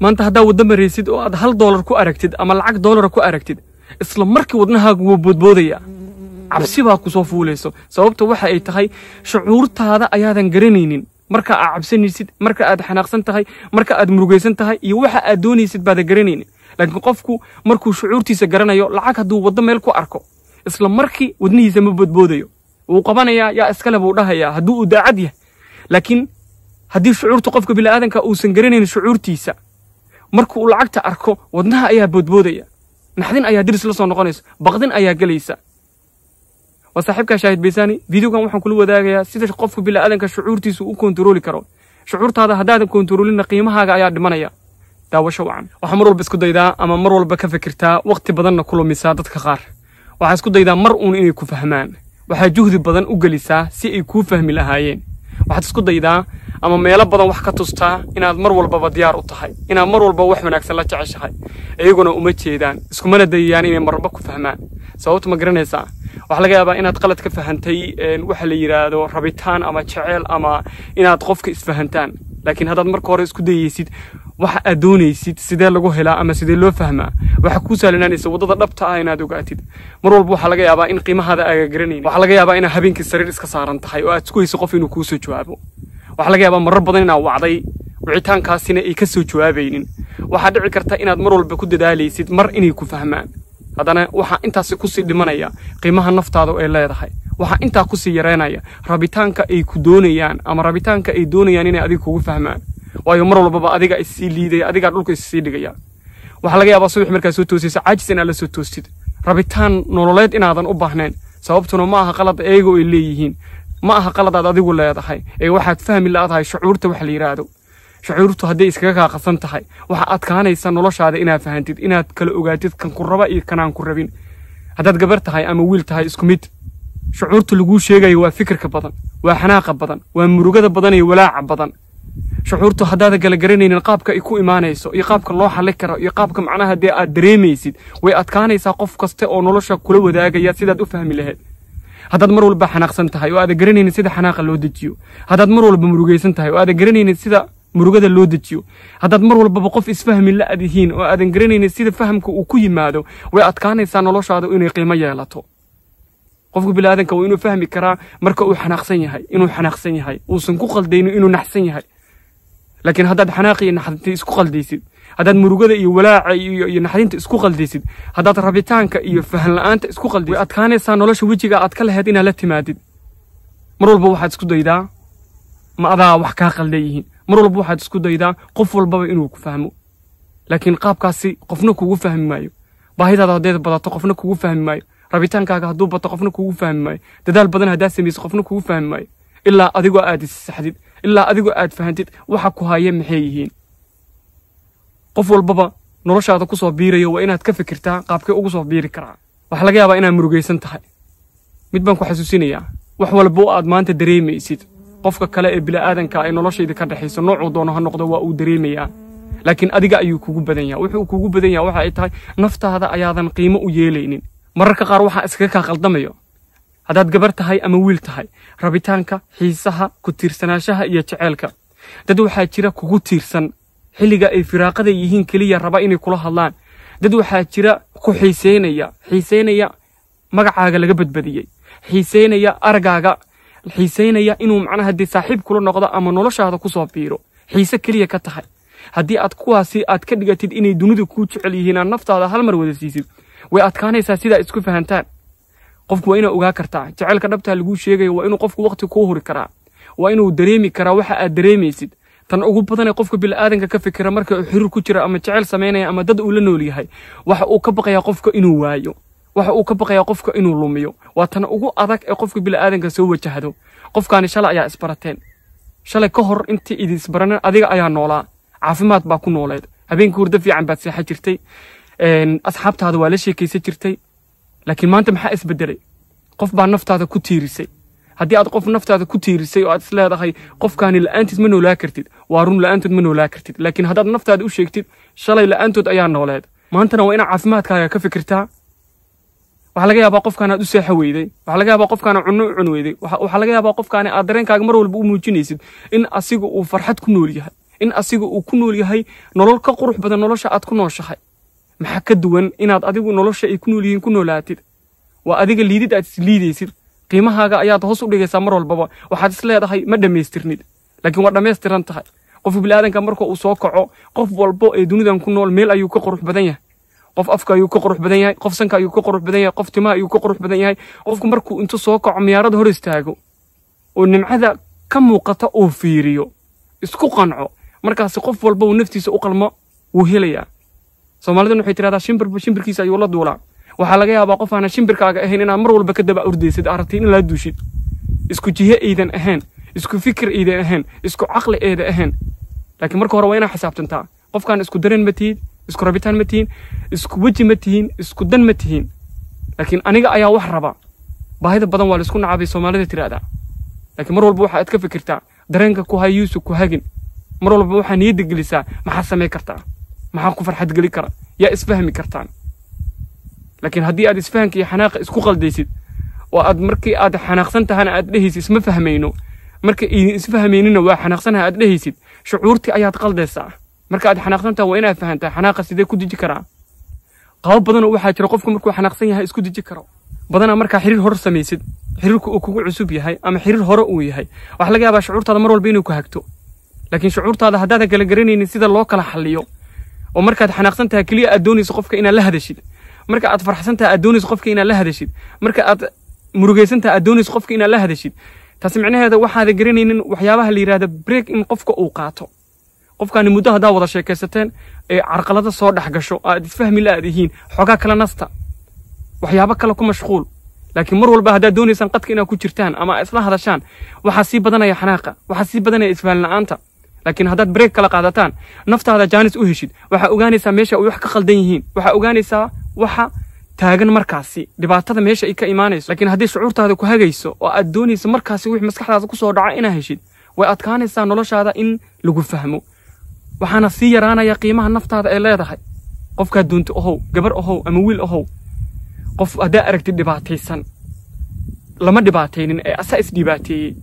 maanta haddaa waddo maraysid oo aad hal doolar ku aragtid ama lacag doolara ku aragtid isla markii wadnahaagu wuu boodboodaya cabsi baa ku soo fuulayso sababta waxa ay tahay shucuurtaada ayaadan garanaynin marka aad cabsanaysid marka aad xanaaqsan tahay marka aad murugaysan tahay iyo waxa aad doonaysid baadan garanaynin laakiin qofku markuu shucuurtiisa garanayo lacag hadduu waddo meel ku arko isla markii wadnihiisa ma boodboodayo wuu qabanayaa yaa iskale buu dhahayaa hadduu uu daacad yahay laakiin haddii shucuurta qofka bini'aadanka uusan garanayn shucuurtiisa markuu lacagta arko wadnaha ayaa boodboodaya. Naxdin ayaa diris la soo noqonaysa. Baqdin ayaa gelaysa waa saaxiibkaa shaahid baysaani videogan waxaan kula wadaagayaa sida qofka bini'aadanka shucuurtiisa u kontarooli karo. Shucuurtaada haddaadan kontaroolina qiimahaaga ayaa dhimanaya. Daawasho wacan. Waxaa mar walba isku daydaa ama mar walba ka fikirtaa waqti badanna ku lumisaa dadka qaar. Waxaa isku daydaa mar uun inay ku fahmaan. Waxaa juhdi badan u gelisaa si ay kuu fahmi lahaayeen. Waxaad isku daydaa ama meelo badan wax ka tustaa inaad mar walbaba diyaar u tahay. Inaad mar walba wax wanaagsan la jeceshahay. Iyaguna uma jeedaan. Iskumana dayayaan inay marba ku fahmaan. Sababta ma garanaysaa? Waxaa laga yaabaa inaad qalad ka fahantay waxa la yidhaahdo rabitaan ama jeceel ama inaad qofka isfahantaan. Laakiin haddaad marka hore isku dayaysid waxa aad doonaysid sidee lagu helaa ama sidee loo fahmaa? Waxa kuu saalananaysa waddada dhabta ah inaad ogaatid. Mar walba waxaa laga yaabaa in qiimahaada aaga garanayn. Waxaa laga yaabaa inaad habeenkii sariir iska saaran tahay oo aad sugayso qof inuu kuu soo jawaabo waxaa laga yaabaa marar badan inaad wacday wicitaankaasina ay ka soo jawaabaynin. Waxaa dhici karta inaad mar walba ku dadaalaysid mar inay ku fahmaan. Haddana waxaa intaasi ku sii dhimanaya qiimaha naftaada ay leedahay. Waxaa intaa ku sii yareynaya rabitaanka ay ku doonayaan ama rabitaanka ay doonayaan inay adiga kugu fahmaan. Waayo mar walbaba adiga issii liidaya adigaa dhulka issii dhigaya. Waxaa laga yaabaa subax markaad soo toosaysa caajis inaad la soo toostid. Rabitaan nololeed inaadan u baahnayn. Sababtuna ma aha qalad eego ay leeyihiin ma aha qaladaad adigu leedahay. Ee waxaad fahmi laadahay shucuurta wax la yidhaahdo shucuurtu hadday iskaga kaaqasan tahay waxaa adkaanaysa noloshaada inaad fahantid inaad kala ogaatid kan ku raba iyo kanaan ku rabin. Haddaad gabar tahay ama wiil tahay isku mid. Shucuurta laguu sheegayo waa fikirka badan waa xanaaqa badan waa murugada badan iyo walaaca badan. Shucuurtu haddaadan kala garanaynin qaabka ay ku imaanayso iyo qaabka loo xalli karo iyo qaabka macnaha dee aad dareemaysid way adkaanaysaa qof kasta oo nolosha kula wadaagaya sidaad u fahmi lahayd garanaynin sida xanaaqa loo dejiyo haddaad mar walba murugaysan tahay oo aadan garanaynin sida murugada loo dejiyo haddaad mar walbaba qof isfahmi la adihiin oo aadan garanaynin sida fahamka uu ku yimaado way adkaanaysaa noloshaada inay qiimo yeelato qofka biniaadanka waa inuu fahmi karaa marka uu xanaaqsan yahay inuu xanaaqsan yahay uusan ku qaldaynin inuu naxsan yahay laakiin haddaad xanaaqi iyo naxdinta isku qaldaysid haddaad murugada iyo walaaca iyo naxdinta isku qaldaysid haddaad rabitaanka iyo fahan la'aanta isku qaldaysid way adkaanaysaa nolosha wejiga aad ka lahayd inaad la timaadid mar walba waxaad isku daydaa ma adaa wax kaa qaldan yihiin mar walba waxaad isku daydaa qof walbaba inuu ku fahmo laakiin qaabkaasi qofna kugu fahmi maayo baahidaada haddayd badato qofna kugu fahmi maayo rabitaankaaga hadduu bato qofna kugu fahmi maayo dadaal badan haddaad samayso qofna kugu fahmi maayo ilaa adigoo aad issaxdid ilaa adigoo aad fahantid waxa ku haya maxay yihiin. Qof walbaba noloshaada ku soo biirayo waa inaad ka fikirtaa qaabkee ugu soo biiri karaa. Waxaa laga yaabaa inaad murugaysan tahay. Mid baan ku xasuusinayaa wax walba aad maanta dareemaysid. Qofka kale ee bila'aadanka ay noloshayda ka dhexayso noocuu doono ha noqdo waa uu dareemayaa. Laakiin adiga ayuu kugu badan yaha wuxuu kugu badan yaha waxa ay tahay naftaada ayaadan qiimo u yeelaynin. Mararka qaar waxaa iskaga kaa qaldamayo haddaad gabar tahay ama wiil tahay rabitaanka xiisaha ku tiirsanaanshaha iyo jeceelka dad waxaa jira kugu tiirsan xilliga ay firaaqada yihiin keliya raba inay kula hadlaan dad waxaa jira ku xiiseynaya xiiseynaya magacaaga laga badbadiyey xiiseynaya aragaaga xiiseynaya inuu macnaha dee saaxiib kula noqdo ama noloshaada ku soo biiro xiise keliya ka tahay haddii aad kuwaasi aad ka dhigatid inay dunida kuu jecel yihiin aad naftaada hal mar wada siisid way adkaanaysaa sidaa isku fahantaan qofku waa inaa ogaa kartaa jaceylka dhabtaa laguu sheegayo waa inuu qofku waqti kuu huri karaa waa inuu dareemi karaa waxa aad dareemaysid tan ugu badanee qofka bila'aadanka ka fikira marka uu xiriir ku jira ama jeceyl samaynaya ama dad uu la nool yahay waxa uu ka baqayaa qofka inuu waayo waxa uu ka baqayaa qofka inuu lumiyo waa tan ugu adag ee qofka bila'aadanka soo wajahdo qofkaani shalay ayaa isbarateen shalay ka hor intii idin isbaranen adiga ayaa noolaa caafimaad baa ku nooleed habeenkii hurdo fiican baad seexan jirtay asxaabtaada waa la sheekaysan jirtay laakiin maanta maxaa isbedelay qof baa naftaada ku tiirisay. Haddii aad qof naftaada ku tiirisay oo aad is leedahay qofkaani la'aantiis ma noolaa kartid. Waa run la'aantood ma noolaa kartid. Laakiin haddaad naftaada u sheegtid shalay la'aantood ayaa nooleed. Maantana waa inaad caafimaadkaaga ka fikirtaa. Waxaa laga yaabaa qofkaan aad u seexa weyday. Waxaa laga yaabaa qofkaana cunno u cun weyday. Waxaa laga yaabaa qofkaani aad dareenkaaga mar walba u muujinaysid in asiga uu farxad ku nool yahay. In asiga uu ku nool yahay nolol ka qurux badan nolosha aad ku nooshahay maxaa ka duwan inaad adigu nolosha ay ku nool yihiin ku noolaatid? Waa adiga liidid aad isliidaysid qiimahaaga ayaad hoos u dhigaysaa mar walbaba. Waxaad is ma dhammaystirnid. Laakiin waa dhammaystiran tahay. Qofka bini'aadanka marka uu soo kaco qof walbo ee dunidan ku nool meel ayuu ka qurux badan yahay. Qof afka ayuu ka qurux badan yahay. Qof sanka ayuu ka qurux badan yahay. Qof timaha ayuu ka qurux badan yahay. Qofku markuu intuu soo kaco miyaarada hor istaago oo nimcada ka muuqata uu fiiriyo isku qanco markaasi qof walba uu naftiisa u qalmo wuu helayaa soomaaliduna waxay tirahdaa shimbirba shimbirkiisa ayuu la duulaa. Waxaa laga yaabaa qof aanan shimbirkaaga ahayn inaad mar walba ka daba urdaysid aragtid in laa duushid isku jihe aydan ahayn isku fikir aydan ahayn isku caqli eeda ahayn. Laakiin marka hore waa inaad xisaabtantaa. Qofkaan isku dareen ma tihiin isku rabitaan ma tihiin isku weji ma tihiin isku dan ma tihiin. Laakiin aniga ayaa wax raba. Baahida badan waa la isku nacabay soomaalida tiraahdaa. Laakiin mar walba waxaad ka fikirtaa dareenka ku hay yuusuf ku hagin. Mar walba waxaa niyadda gelisaa maxaa samay kartaa maxaa ku farxad geli kara yaa isfahmi kartaan. Laakiin haddii aad isfahanka iyo xanaaqa isku qaldaysid oo aad markii aad xanaaqsan tahana aad dhehaysid isma fahmayno. Marka idin isfahmaynina waa xanaaqsanaha aad dhehaysid shucuurtii ayaad qaldaysaa. Marka aad xanaaqsan waa inaad fahantaa xanaaqa sidee ku deji karaa. Qabo badanoo waxaa jira qofku markuu xanaaqsan yahay isku deji karo. Badanaa markaa xiriir hor samaysid xiriirku uu kugu cusub yahay ama xiriir hore uu yahay. Waxaa laga yaabaa shucuurtaada mar walba inuu ku hagto. Laakiin shucuurtaada haddaadan kala garanaynin sida loo kala xalliyo oo markaad xanaaqsan tahay keliya aad doonayso qofka inaad la hadashid marka aad farxsan tahay aad doonayso qofka inaad la hadashid marka aad murugaysan tahay aad doonayso qofka inaad la hadashid taasi micnaheeda waxaada garanaynin waxyaabaha la yidhahda break in qofka uu qaato qofkaani muddo haddaa wada sheekaysateen ee carqalada soo dhex gasho aad isfahmi la aad yihiin xoogaa kala nasta waxyaabo kale ku mashquul laakiin mar walba haddaad doonaysaan qadka inaad ku jirtaan ama isla hadashaan waxaa sii badanaya xanaaqa waxaa sii badanaya isfahan la'aanta laakiin haddaad break kala qaadataan naftaada jaanis u heshid waxaa ogaanaysaa meesha ay wax ka khaldan yihiin waxaa ogaanaysaa waxa taagan markaasi dhibaatada meesha ay ka imaanayso. Laakiin haddii shucuurtaada ku hagayso oo aad doonayso markaasi wix maskaxdaada ku soo dhaca inaad heshid way adkaanaysaa noloshaada in lagu fahmo. Waxaana sii yaraanaya qiimaha naftaada ay leedahay. Qofkaad doonto ohow gabar ohow ama wiil ohow qof haddaa aragtid dhibaataysan lama dhibaataynin ee asaa isdhibaateeyey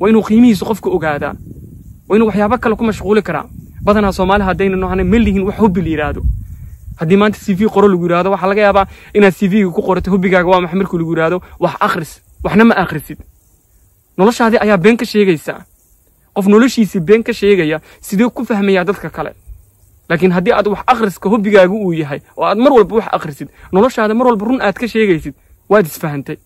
waa inuu qiimihiisa qofka ogaadaa waa inuu waxyaabo kale ku mashquuli karaa badanaa soomaali haddayna noocana ma lihin wax hobbi la yidhaahdo haddii maanta c v qoro lagu yidhaahdo waxaa laga yaabaa inaad c v-ga ku qorato hobbigaaga waa maxay markii lagu yidhaahdo wax akhris waxna ma akhrisid noloshaadii ayaa been ka sheegaysaa qof noloshiisii been ka sheegaya sidee ku fahmayaa dadka kale laakiin haddii aad wax akhriska hobbigaaga uu yahay oo aad mar walba wax akhrisid noloshaada mar walba run aad ka sheegaysid waad isfahantay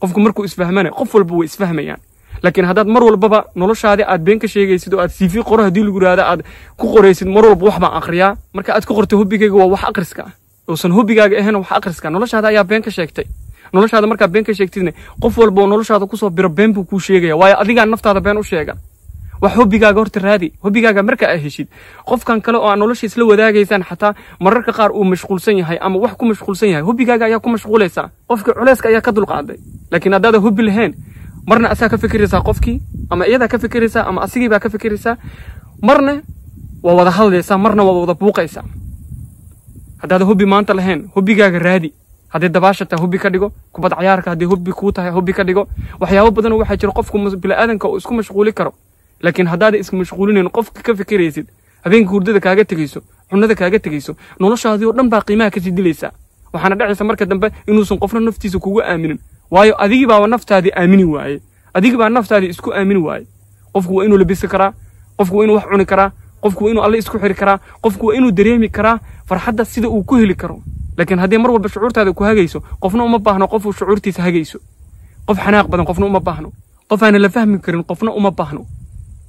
qofku markuu isfahmana qof walba way isfahmayaan laakiin haddaad mar walbaba noloshaadii aad been ka sheegaysid oo aad cv qoro haddii lagu yidhaahdo aad ku qoraysid mar walba wax baan akhriyaa marka aad ku qortay hobbigayga waa wax akhriska ah. Uusan hobbigaaga ahayn wax akhriska noloshaada ayaa been ka sheegtay. Noloshaada markaa been ka sheegtidna qof walba oo noloshaada ku soo biro been buu kuu sheegaya. Waayo adigaa naftaada been u sheega. Wax hobbigaaga horta raadi. Hobbigaaga marka aad heshid. Qofkan kale oo aad nolosha isla wadaagaysaan xataa mararka qaar uu mashquulsan yahay ama wax ku mashquulsan yahay hobbigaaga ayaa ku mashquulaysaa. Qofkii culayska ayaa ka dulqaaday. Laakiin haddaada hobbi lahayn ka fikiraysaa ama asigii baa ka fikiraysaa marna waa wada hadlaysaa marna waa wada buuqaysaa haddaada hobbi maanta lahayn hobbigaaga raadi haddii dabaasha tahay hobbi ka dhigo kubad cayaarka haddii hobbi kuu tahay hobbi ka dhigo waxyaabo badan waxaa jira qofku bila'aadanka uu isku mashquuli karo laakiin haddaada iska mashquulinayn qofka ka fikiraysid habeenka hurdada kaaga tegayso cunada kaaga tegayso noloshaadii oo dhan baa qiimaha kasii dilaysaa waxaana dhacaysa marka dambe inuusan qofna naftiisa kugu aaminin baa naftaadii isku aamini waaye qofku waa inuu labisi karaa qofku waa inuu wax cuni karaa qofku waa inuu alle isku xiri karaa qofku waa inuu dareemi karaa farxadda sida uu ku heli karo laakiin haddii mar walba shucuurtaada ku hagayso qofna uma baahno qofuu shucuurtiisa hagayso qof xanaaq badan qofna uma baahno qof aana la fahmi karin qofna uma baahno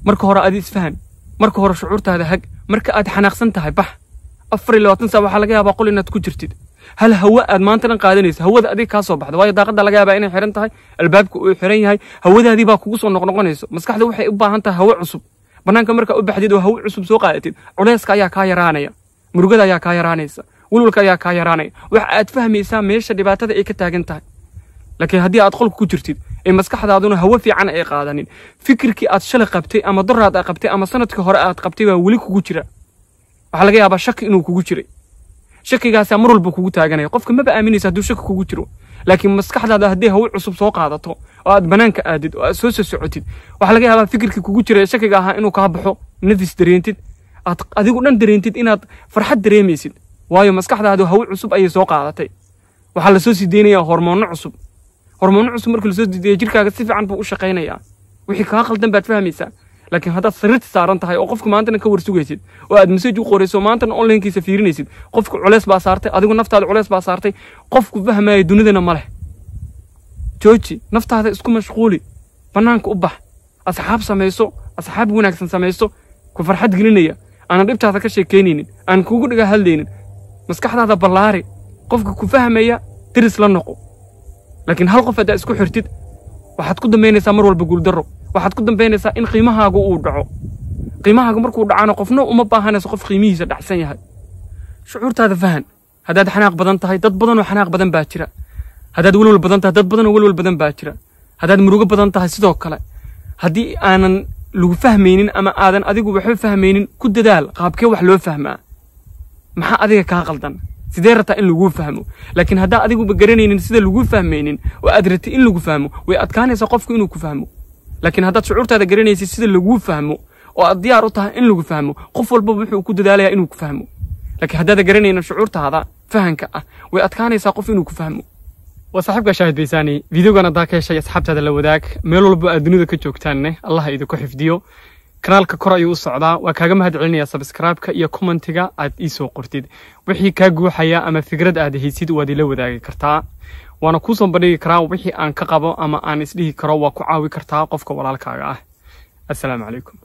marka hore adi isfahan marka hore shucuurtaada hag marka aad xanaaqsan tahay bax afar iyo labaatan saac waxaa laga yaabaa qol inaad ku jirtid kaa soo baxda waayo daaqada laga yaabaa inay xiran tahay albaabka uu xiran yahay hawadaadii baa kugu soo noqnoqonayso maskaxda waxay u baahan tahay hawo cusub bannaanka markaa u baxdid oo hawo cusub soo qaadatid culayska ayaa kaa yaraanaya murugada ayaa kaa yaraanaysa welwalka ayaa kaa yaraanaya waxa aad fahmaysaa meesha dhibaatada ay ka taagan tahay laakiin haddii aad qolka ku jirtid ee maskaxdaaduna hawo fiican ay qaadanin fikirkii aad shalay qabtay ama doraad aad qabtay ama sanadkii hore aad qabtay baa weli kugu jira waxaa laga yaabaa shaki inuu kugu jiray shakigaasaa mar walba kugu taaganaya qofka maba aaminaysa hadduu shaki kugu jiro. Laakiin maskaxdaada haddii hawo cusub soo qaadato oo aad banaanka aadid oo aad soo soo socotid waxaa laga yaabaa fikirkii kugu jira shakiga ahaa inuu kaa baxo nafis dareentid aad adigu dhan dareentid inaad farxad dareemaysid waayo maskaxdaadu hawo cusub ayay soo qaadatay. Waxaa la soo sii deynayaa hormoonno cusub. Hormoonno cusub marka la soo diideeyo jirkaaga si fiican buu u shaqaynayaa. Wixii kaa qaldan baad fahmaysaa laakiin haddaad sariirta saaran tahay oo qofka maantana ka warsugaysid oo aad masaj u qorayso maantana onlinekiisa fiirinaysid qofku culeys baa saartay adigu naftaada culeys baa saartay qofku fahmaya dunidana ma leh. Jooji naftaada isku mashquuli bannaanka u bax asxaab samayso asxaab wanaagsan samayso ku farxad gelinaya aanan dhibtaada ka sheekaynaynin aan kuugu dhiga hadlaynin maskaxdaada ballaari qofka ku fahmaya diris la noqo. Laakiin hal qof haddaa isku xirtid waxaad ku dambaynaysaa mar walba guuldarro waxaad ku dambaynaysaa in qiimahaagu uu dhaco qiimahaaga markuu dhacana qofna uma baahanayso qof qiimihiisa dhacsan yahay shucuurtaada fahan haddaad xanaaq badan tahay dad badanoo xanaaq badan baa jira haddaad welwal badan tahay dad badanoo welwal badan baa jira haddaad murugo badan tahay sidoo kale haddii aanan lagu fahmaynin ama aadan adigu waxba fahmaynin ku dadaal qaabkee wax loo fahmaa maxaa adiga kaa qaldan sidee rabtaa in laguu fahmo laakiin haddaa adiguba garanaynin sida laguu fahmaynin oo aad ratay in lagu fahmo way adkaanaysaa qofku inuu ku fahmo laakiin haddaad shucuurtaada garanaysid sida laguu fahmo oo aad diyaar u tahay in lagu fahmo qof walbaba wuxuu ku dadaalayaa inuu ku fahmo. Laakiin haddaada garanaynin shucuurtaada fahanka ah way adkaanaysaa qof inuu ku fahmo. Waa saaxiibka shaahid baysaani videogan haddaa ka heshay asxaabtaada la wadaag. Meel walba aad dunida ka joogtaanne allah idinku xifdiyo. Kanaalka kor ayuu u socdaa. Waa kaaga mahad celinaya sabskraibeka iyo commentiga aad ii soo qortid. Wixii kaa guuxaya ama fikrad aad haysid waad ila wadaagi kartaa waana kuu soo bandhigi karaa wixii aan ka qabo ama aan isdhihi karo waa ku caawi kartaa qofka walaalkaaga ah. Assalaamu calaykum